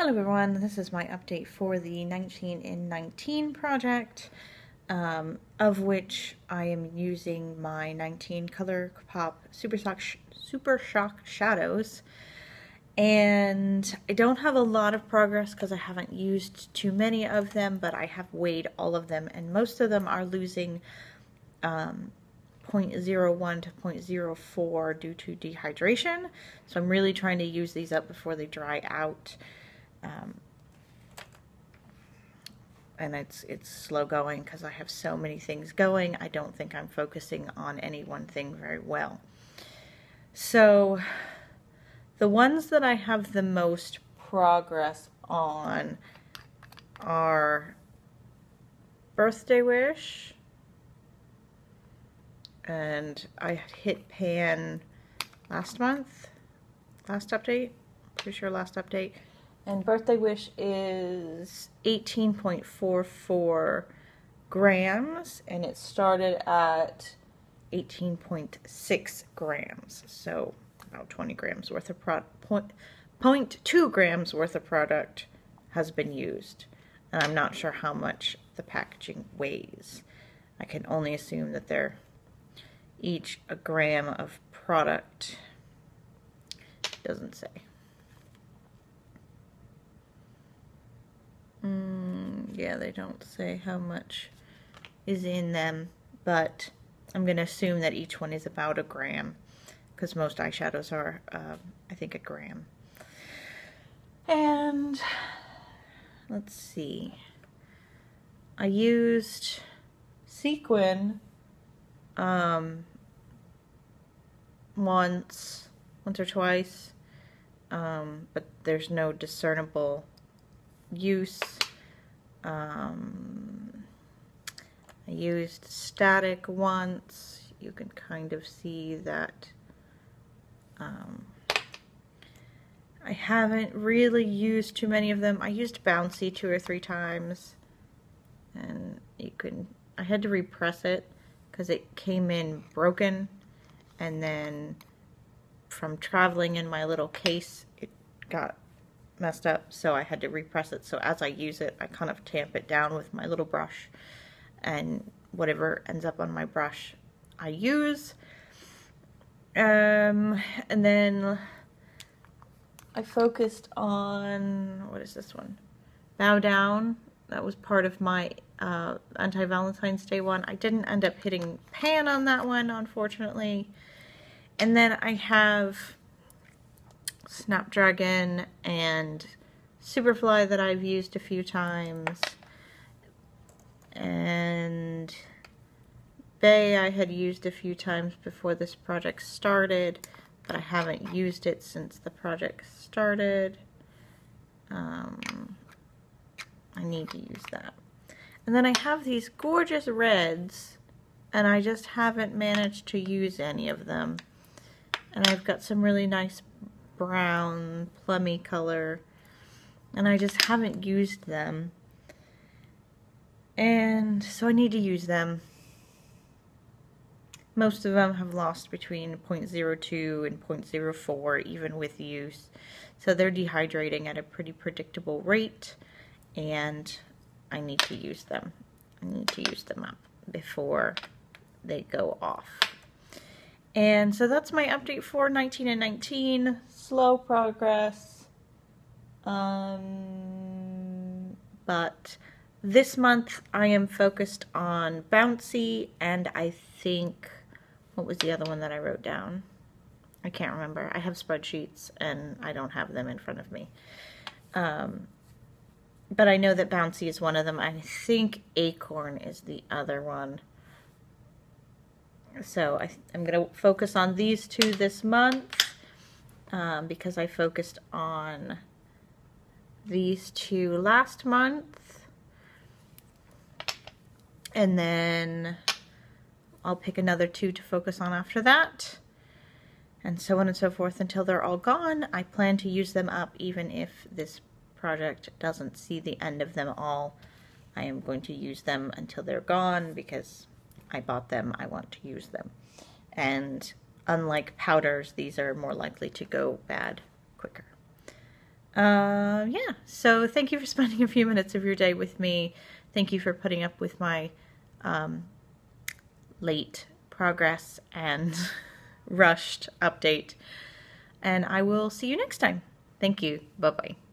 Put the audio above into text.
Hello everyone, this is my update for the 19 in 19 project, um, of which I am using my 19 Color Pop Super Shock, Super Shock Shadows. And I don't have a lot of progress because I haven't used too many of them, but I have weighed all of them, and most of them are losing um, 0.01 to 0.04 due to dehydration. So I'm really trying to use these up before they dry out. Um, and it's it's slow going because I have so many things going. I don't think I'm focusing on any one thing very well. So the ones that I have the most progress on are Birthday Wish, and I hit pan last month, last update, pretty sure last update. And Birthday Wish is 18.44 grams, and it started at 18.6 grams, so about 20 grams worth of product, point, 0.2 grams worth of product has been used. And I'm not sure how much the packaging weighs. I can only assume that they're each a gram of product. Doesn't say. Yeah, they don't say how much is in them, but I'm going to assume that each one is about a gram because most eyeshadows are, uh, I think, a gram. And let's see. I used sequin um, once, once or twice, um, but there's no discernible use. Um, I used static once. You can kind of see that um, I haven't really used too many of them. I used Bouncy two or three times and you can, I had to repress it because it came in broken and then from traveling in my little case it got messed up, so I had to repress it. So as I use it, I kind of tamp it down with my little brush, and whatever ends up on my brush, I use. Um, and then I focused on, what is this one? Bow Down. That was part of my uh, anti-Valentine's Day one. I didn't end up hitting pan on that one, unfortunately. And then I have Snapdragon and Superfly that I've used a few times. And Bay I had used a few times before this project started, but I haven't used it since the project started. Um, I need to use that. And then I have these gorgeous reds, and I just haven't managed to use any of them. And I've got some really nice brown, plummy color. And I just haven't used them. And so I need to use them. Most of them have lost between 0.02 and 0.04 even with use. So they're dehydrating at a pretty predictable rate and I need to use them. I need to use them up before they go off. And so that's my update for 19 and 19. Slow progress. Um, but this month I am focused on Bouncy and I think, what was the other one that I wrote down? I can't remember. I have spreadsheets and I don't have them in front of me. Um, but I know that Bouncy is one of them. I think Acorn is the other one. So I, am going to focus on these two this month um, because I focused on these two last month. And then I'll pick another two to focus on after that. And so on and so forth until they're all gone. I plan to use them up even if this project doesn't see the end of them all. I am going to use them until they're gone because I bought them, I want to use them. And unlike powders, these are more likely to go bad quicker. uh, yeah, so thank you for spending a few minutes of your day with me. Thank you for putting up with my um, late progress and rushed update. And I will see you next time. Thank you. Bye bye.